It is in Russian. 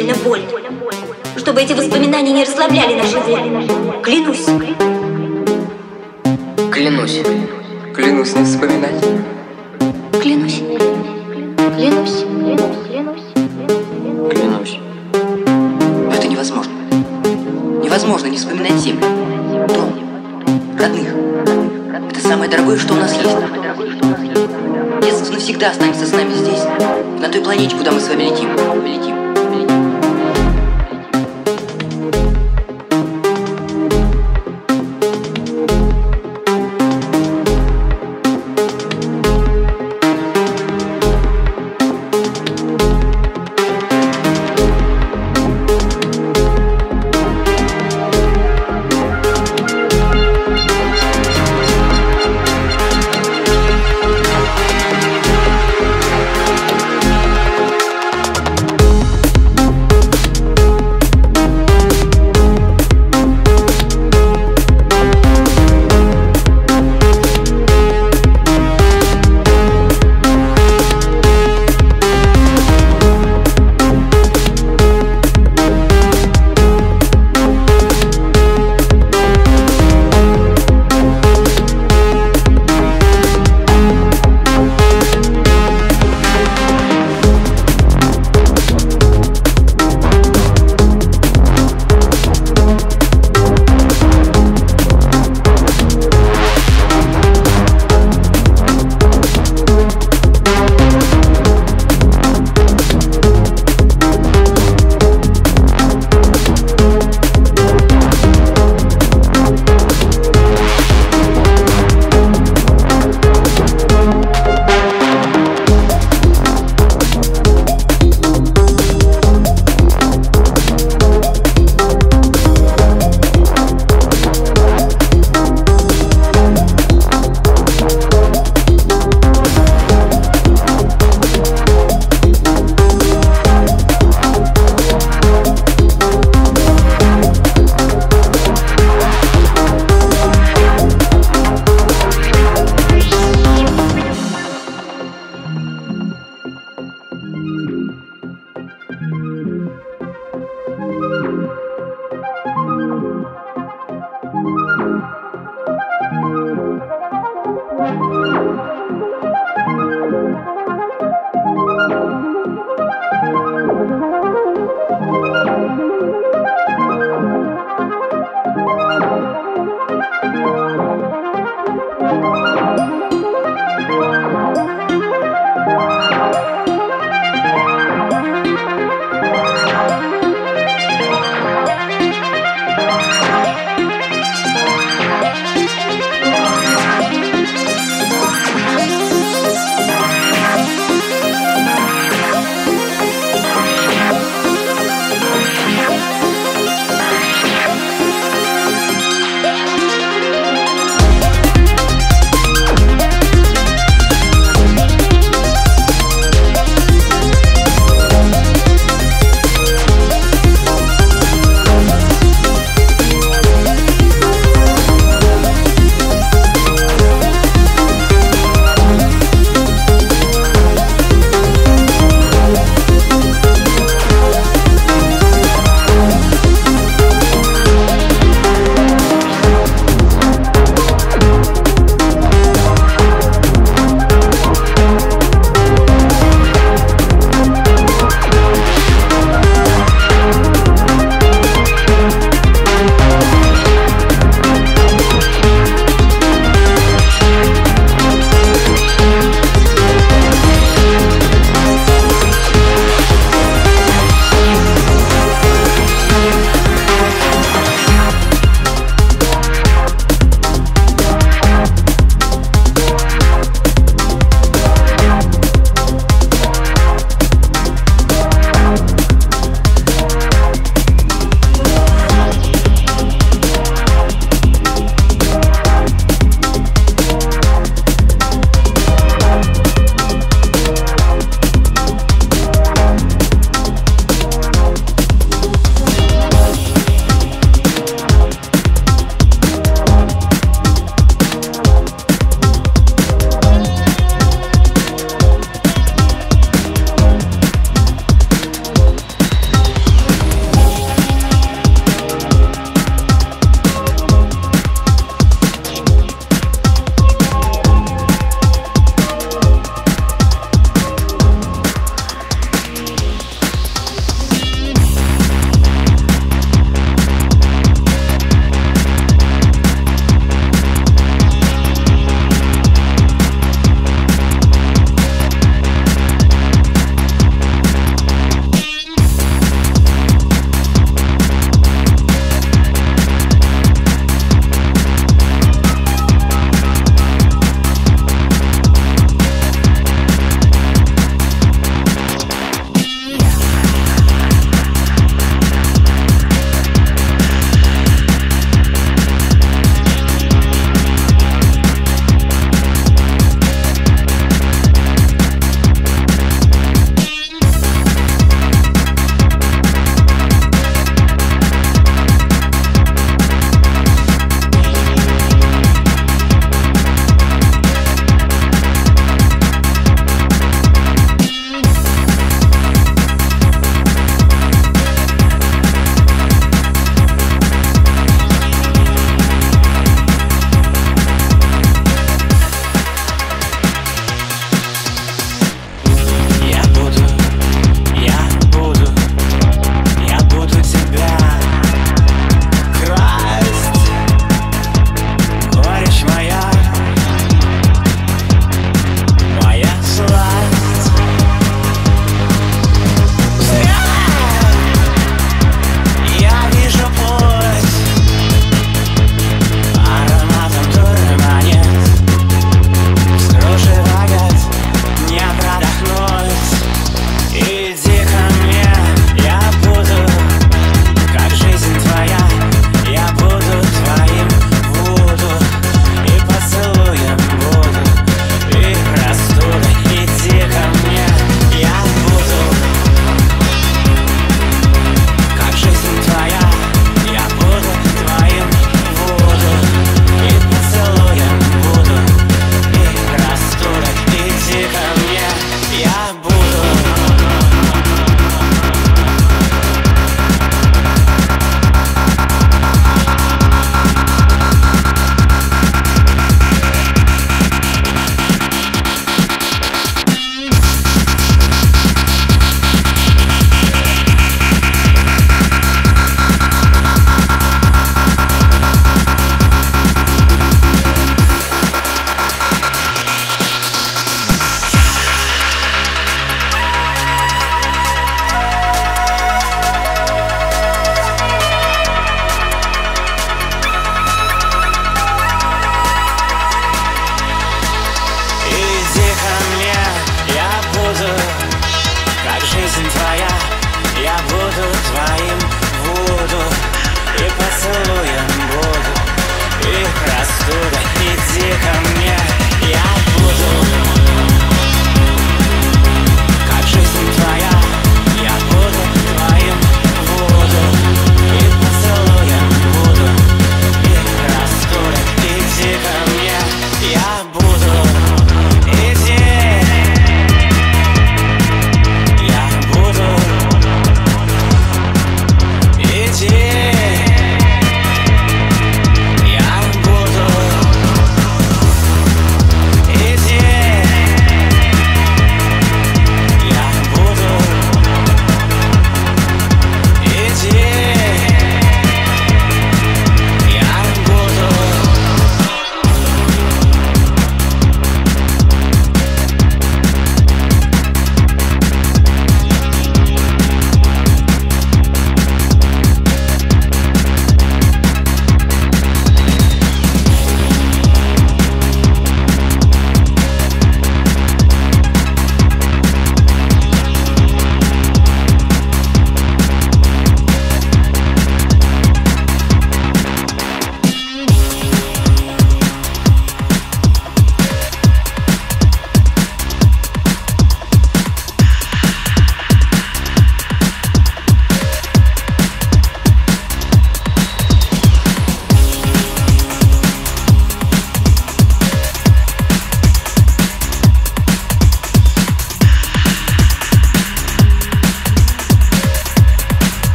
мучительно больно. Чтобы эти воспоминания не расслабляли наши воли. Клянусь. Клянусь. Клянусь не вспоминать. Клянусь. Клянусь. Клянусь. Клянусь. Это невозможно. Невозможно не вспоминать землю. Дом. Родных. Это самое дорогое, что у нас есть. Детство навсегда останется с нами здесь, на той планете, куда мы с вами. Летим. летим.